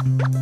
감사합니다.